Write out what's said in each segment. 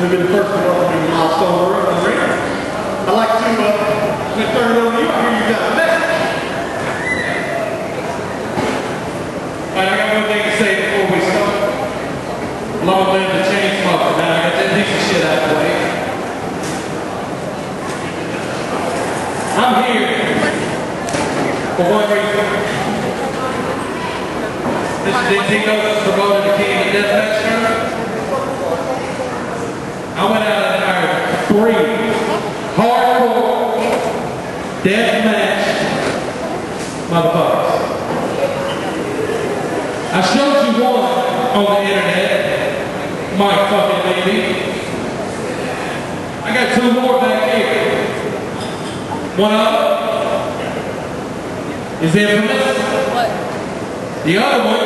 You'll the first to welcome me Milestone ring. I'd like to, uh, turn it over to you. I hear you got a message. All right, I got one thing to say before we start. Long live the chain smoker. Now, I got that piece of shit out of the way. I'm here for one reason. Mr. DT promoted the King of Deathmatch deathmatch motherfuckers. I showed you one on the internet, my fucking baby. I got two more back here. One of them is infamous. What? The other one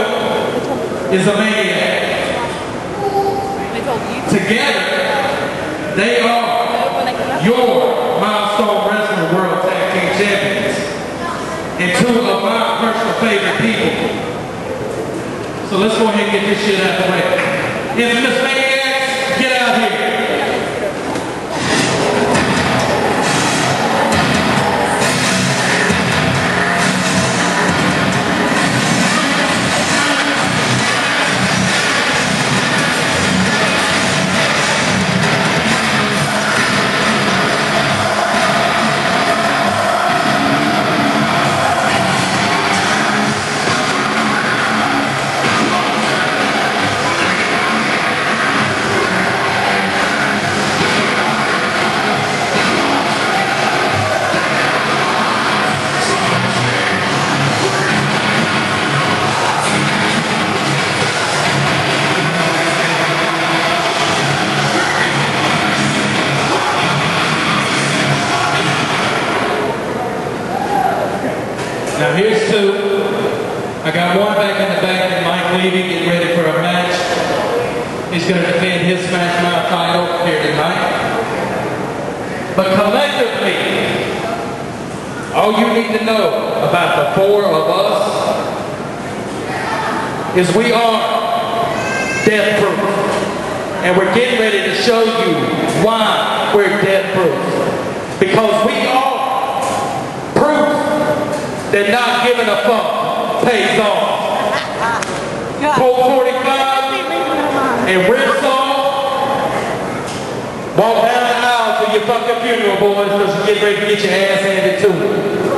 is a maniac. They told you Together, they are when they come up? your and two of my personal favorite people. So let's go ahead and get this shit out of the way. Infamous Maniax, get out here. Now here's two. I got one back in the back, Mike Levy, getting ready for a match. He's going to defend his Smash Mouth title here tonight. But collectively, all you need to know about the four of us is we are death proof. And we're getting ready to show you why we're death proof. Because we are that not giving a fuck pays off. Colt 45 and Ripsaw walk down the aisle to your fucking funeral, boys, because you're getting ready to get your ass handed to it.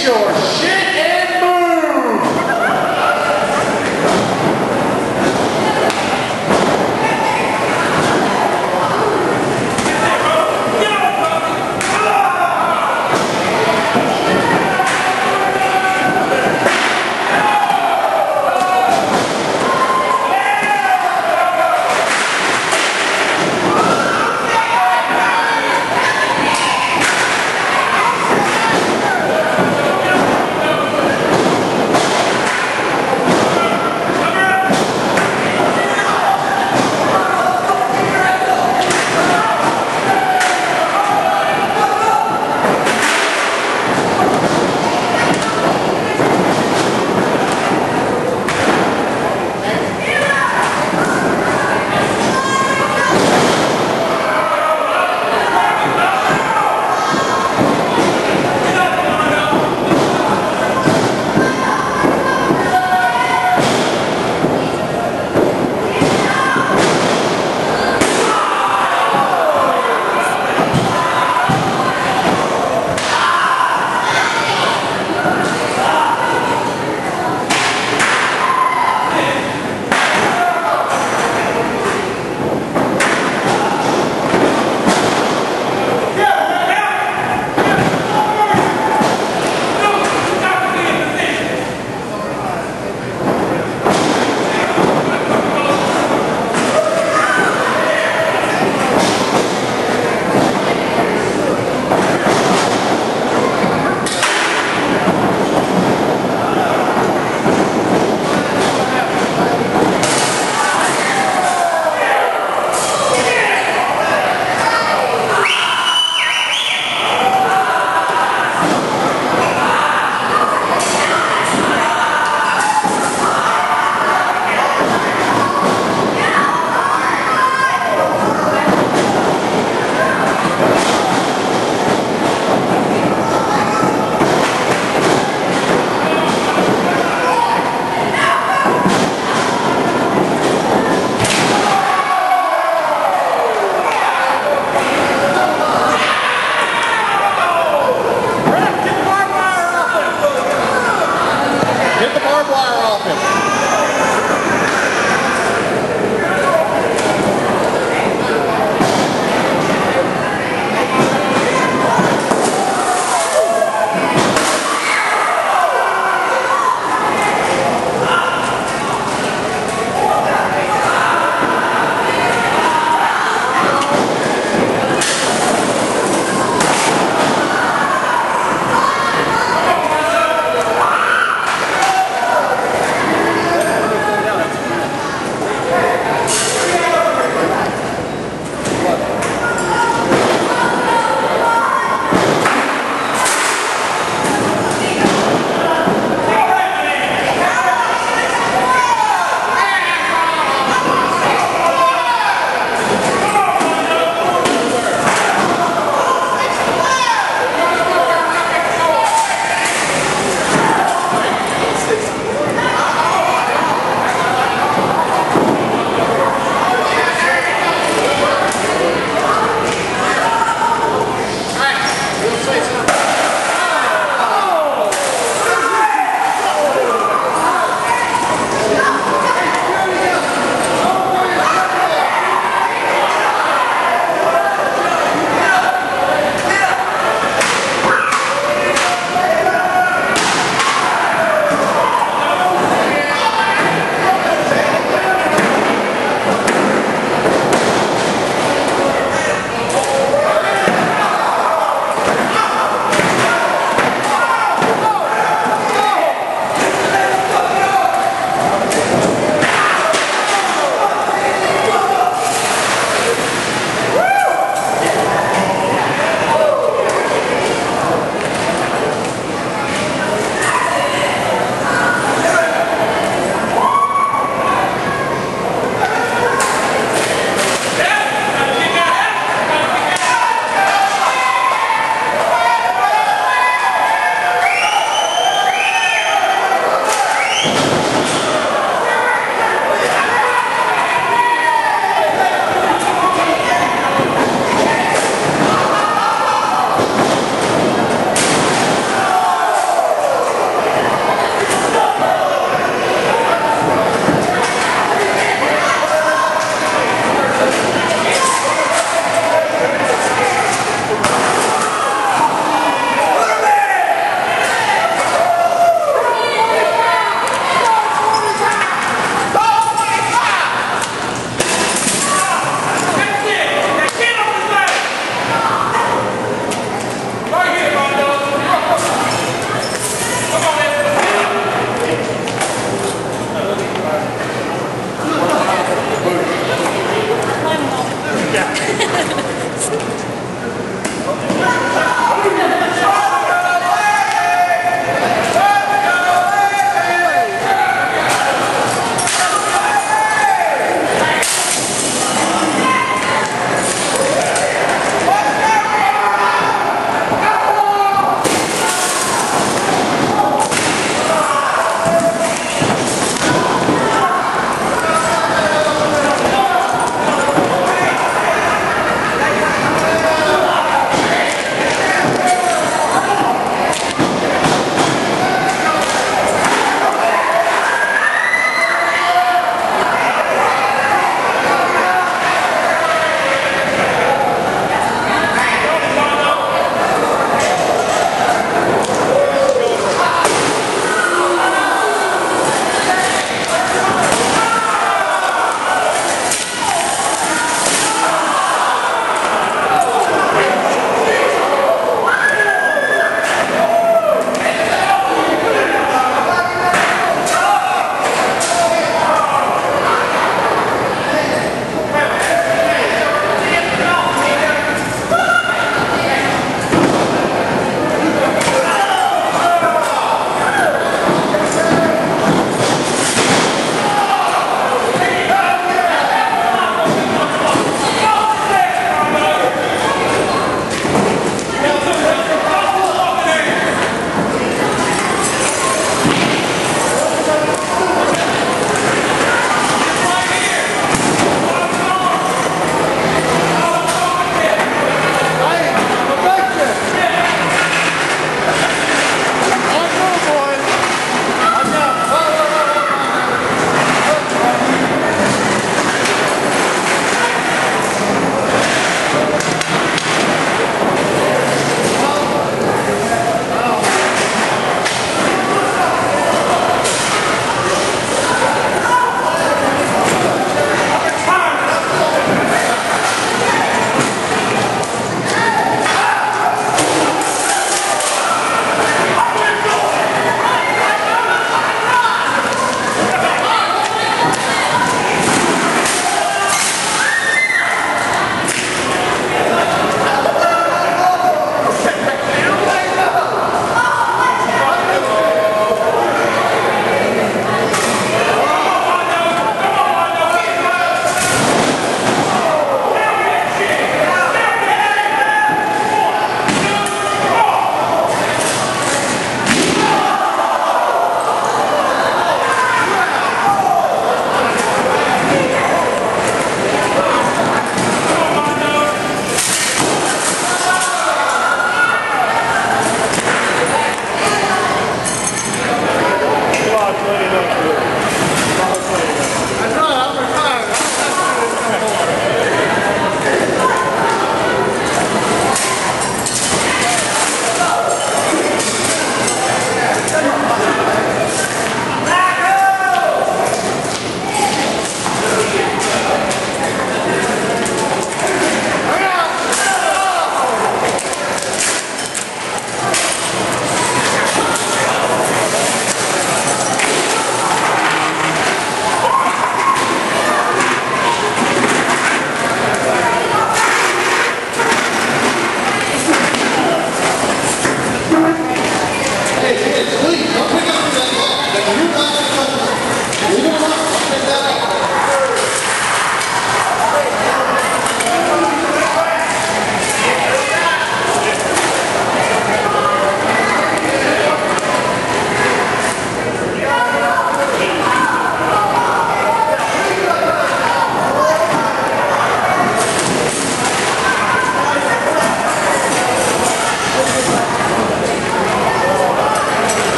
is yours.